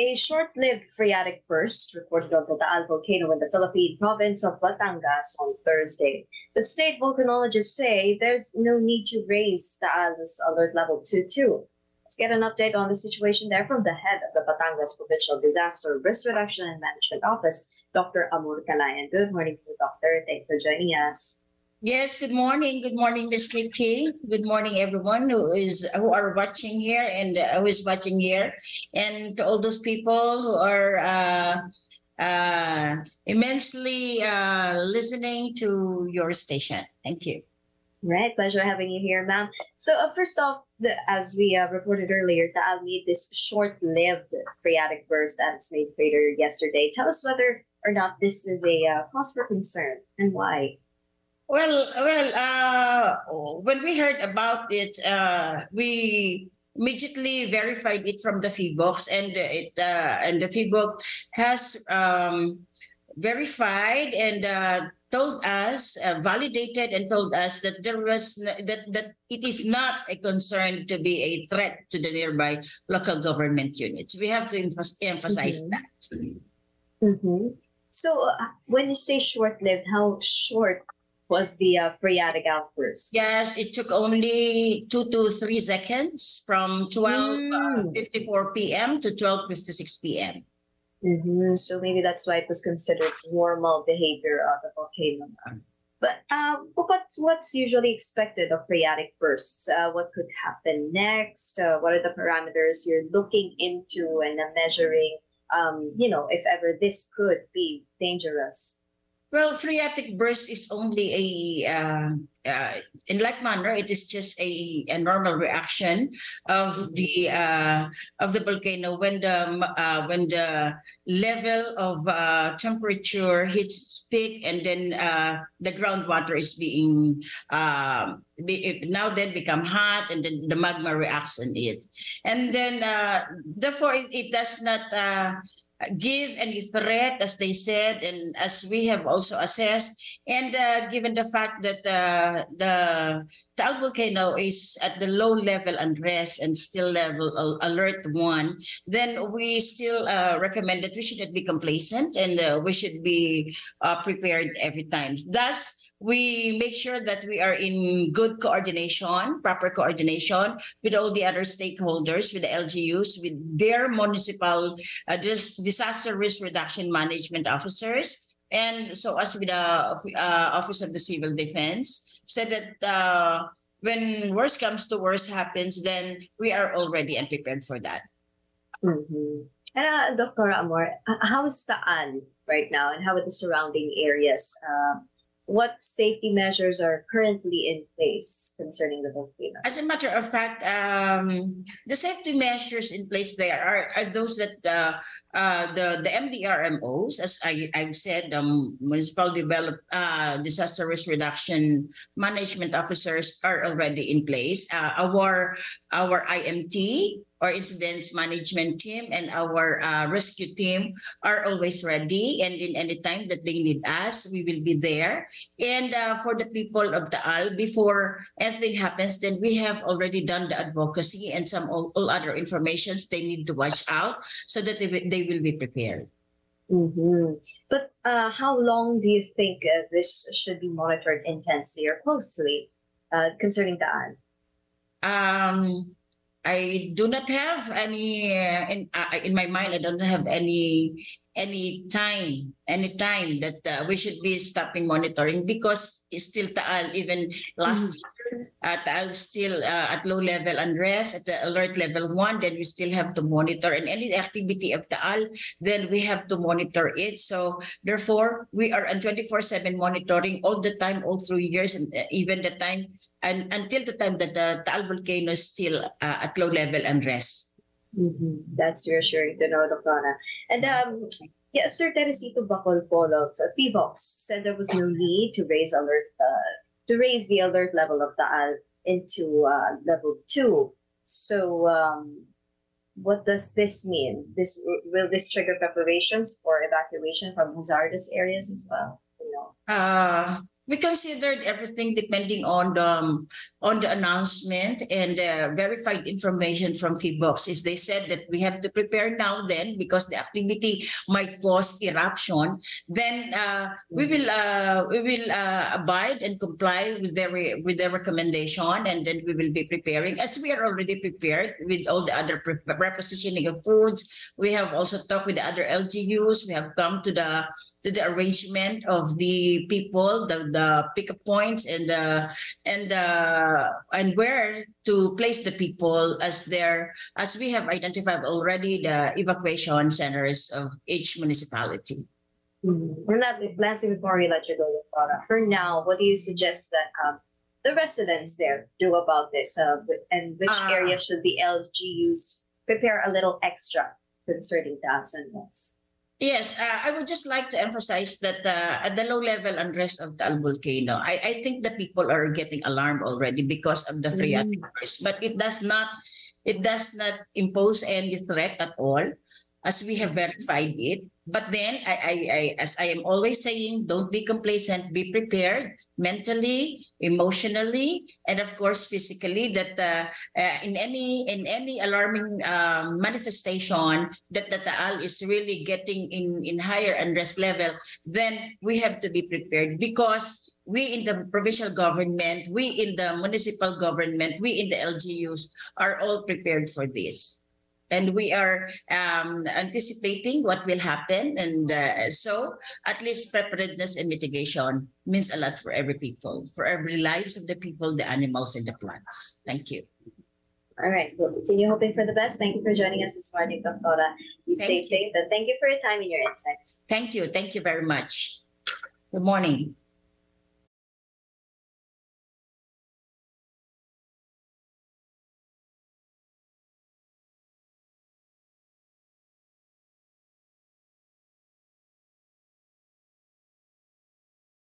A short-lived phreatic burst reported on the Taal volcano in the Philippine province of Batangas on Thursday. The state volcanologists say there's no need to raise Taal's alert level to 2. Let's get an update on the situation there from the head of the Batangas Provincial Disaster Risk Reduction and Management Office, Dr. Amor Calayan. Good morning, Doctor. Thanks for joining us. Yes, good morning. Good morning, Ms. Vicky. Good morning, everyone who is who are watching here and uh, who is watching here, and to all those people who are uh, uh, immensely uh, listening to your station. Thank you. Right, pleasure having you here, ma'am. So uh, first off, the, as we uh, reported earlier, Taal made this short-lived phreatic burst at its main crater yesterday. Tell us whether or not this is a cause for concern and why. Well, well, uh, when we heard about it, uh, we immediately verified it from the PHIVOLCS, and it uh, and the PHIVOLCS has um, verified and uh, told us, uh, validated, and told us that there was that that it is not a concern to be a threat to the nearby local government units. We have to emphasize mm-hmm. that. Mm-hmm. So, uh, when you say short-lived, how short was the uh, phreatic outburst. Yes, it took only two to three seconds from 12.54 mm. uh, p.m. to 12.56 p.m. Mm-hmm. So maybe that's why it was considered normal behavior of the volcano. But uh, what's, what's usually expected of phreatic bursts? Uh, what could happen next? Uh, what are the parameters you're looking into and measuring? Um, you know, if ever this could be dangerous. Well, phreatic burst is only a, uh, uh, in like manner, it is just a, a normal reaction of the uh, of the volcano when the uh, when the level of uh, temperature hits its peak, and then uh, the groundwater is being be, now then become hot, and then the magma reacts in it, and then therefore it, it does not give any threat, as they said, and as we have also assessed. And uh, given the fact that uh, the Taal volcano is at the low level unrest and still level alert one, then we still uh, recommend that we should not be complacent and uh, we should be uh, prepared every time. Thus, we make sure that we are in good coordination, proper coordination with all the other stakeholders, with the LGUs, with their municipal uh, disaster risk reduction management officers, and so as with the uh, Office of the Civil Defense, so that uh, when worst comes to worst happens, then we are already unprepared for that. Mm-hmm. And uh, Dr. Amor, how is Taal right now, and how are the surrounding areas? What safety measures are currently in place concerning the volcano? As a matter of fact, um, the safety measures in place there are, are those that uh, uh, the the MDRMOs, as I, I've said, um, municipal develop uh, disaster risk reduction management officers are already in place. Uh, our our IMT our incidents management team and our uh, rescue team are always ready and in any time that they need us we will be there and uh, for the people of Taal before anything happens then we have already done the advocacy and some all, all other informations they need to watch out so that they, they will be prepared mm-hmm. but uh, how long do you think uh, this should be monitored intensely or closely uh, concerning Taal um I do not have any uh, in uh, in my mind. I don't have any any time any time that uh, we should be stopping monitoring because it's still Taal even last mm. Uh, Taal still uh, at low level unrest at the alert level one then we still have to monitor and any activity of Taal then we have to monitor it so therefore we are on 24/7 monitoring all the time all through years and uh, even the time and until the time that the Taal volcano is still uh, at low level unrest Mm-hmm. That's reassuring to know, Doctora. And um, yeah, Sir Teresito Bacolcol of PHIVOLCS said there was no need to raise alert uh, to raise the alert level of Taal into uh, level two. So, um, what does this mean? This will this trigger preparations for evacuation from hazardous areas as well? You know? Uh we considered everything depending on the um, on the announcement and uh, verified information from PHIVOLCS. If they said that we have to prepare now, then because the activity might cause eruption, then uh, we will uh, we will uh, abide and comply with their re- with their recommendation, and then we will be preparing as we are already prepared with all the other pre- repositioning of foods. We have also talked with the other LGUs. We have come to the to the arrangement of the people, the, the pickup points and the and the and where to place the people as their as we have identified already the evacuation centers of each municipality. We're not lastly before we let you go, Laura. For now, what do you suggest that um, the residents there do about this? Uh, and which Ah. area should the LGUs prepare a little extra concerning and loss? Yes, uh, I would just like to emphasize that uh, at the low level unrest of the Al volcano, I, I think the people are getting alarmed already because of the phreatic burst. But it does not it does not impose any threat at all, as we have verified it. But then, I, I, I as I am always saying, don't be complacent. Be prepared mentally, emotionally, and of course physically. That uh, uh, in any in any alarming um, manifestation that the Taal is really getting in in higher unrest level, then we have to be prepared because we in the provincial government, we in the municipal government, we in the LGUs are all prepared for this. And we are um, anticipating what will happen. And uh, so at least preparedness and mitigation means a lot for every people, for every lives of the people, the animals, and the plants. Thank you. All right, we'll continue hoping for the best. Thank you for joining us this morning, Dr. You stay Thank you. safe and thank you for your time and your insights. Thank you. Thank you very much. Good morning.